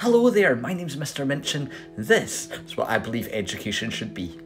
Hello there, my name's Mr. Minchin. This is what I believe education should be.